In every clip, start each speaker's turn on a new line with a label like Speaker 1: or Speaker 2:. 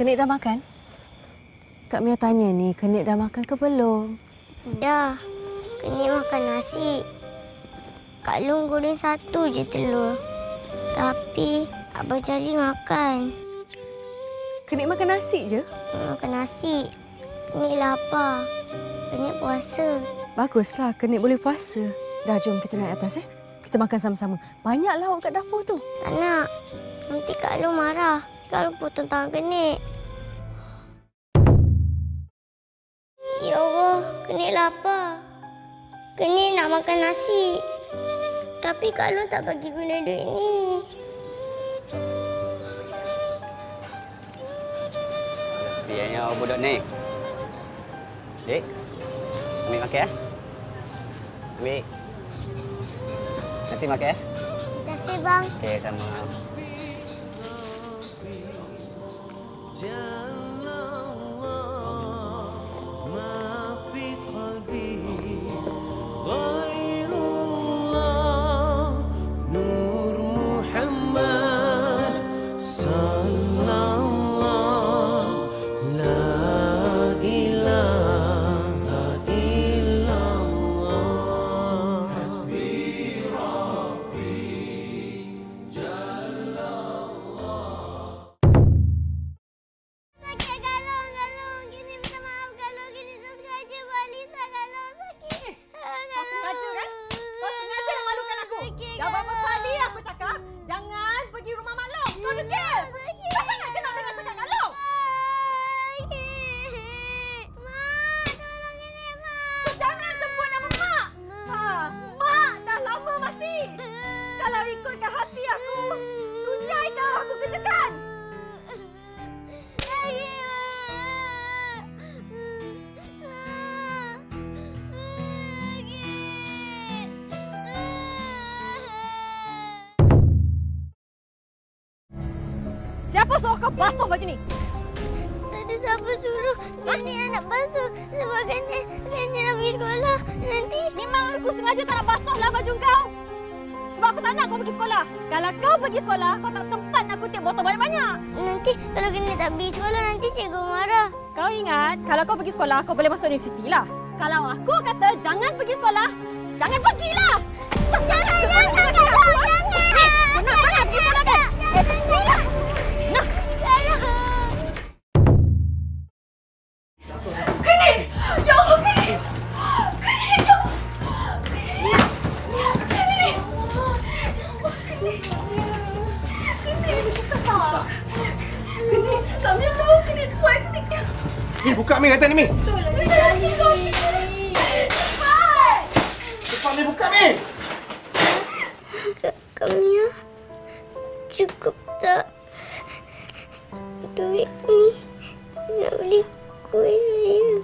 Speaker 1: Kenik dah makan? Kak Mia tanya ni, Kenik dah makan ke belum?
Speaker 2: Dah. Kenik makan nasi. Kak Long goreng satu je telur. Tapi Abang Jali makan.
Speaker 1: Kenik makan nasi je?
Speaker 2: Makan nasi. Kenik lapar. Kenik puasa.
Speaker 1: Baguslah, Kenik boleh puasa. Dah, jom kita naik atas eh. Kita makan sama-sama. Banyak lauk kat dapur tu.
Speaker 2: Tak nak. Nanti Kak Long marah. Long potong tangan Kenik. Ya Allah, Kenik lapar. Kenik nak makan nasi. Tapi Kak Long tak bagi guna duit ni.
Speaker 3: Kasihannya budak ni. Dek, ambil makan ya. Ambil. Nanti makan ya.
Speaker 2: Terima kasih bang.
Speaker 3: Okey, sama.
Speaker 2: 见
Speaker 1: again! Suruh kau basuh baju ni?
Speaker 2: Tadi siapa suruh Gani anak basuh sebab Gani Gani nak pergi sekolah nanti
Speaker 1: Memang aku sengaja tak nak basuhlah baju kau. Sebab aku tak nak kau pergi sekolah. Kalau kau pergi sekolah, kau tak sempat nak kutip botol banyak-banyak.
Speaker 2: nanti kalau Gani tak pergi sekolah nanti cikgu marah.
Speaker 1: Kau ingat, kalau kau pergi sekolah, kau boleh masuk universiti lah. Kalau aku kata jangan pergi sekolah, jangan pergilah. Jangan. Tak boleh tahu Kening kuat, Kening.
Speaker 4: Mi, buka Mi kata ni Mi.
Speaker 1: Saya janji kau, Kening. Cepat!
Speaker 4: Cepat Mi, buka Mi.
Speaker 2: Kamia cukup tak duit ni nak beli kuih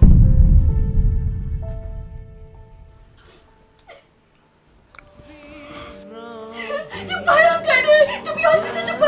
Speaker 2: raya.
Speaker 1: Cepat angkat dia! Kita pergi hospital cepat!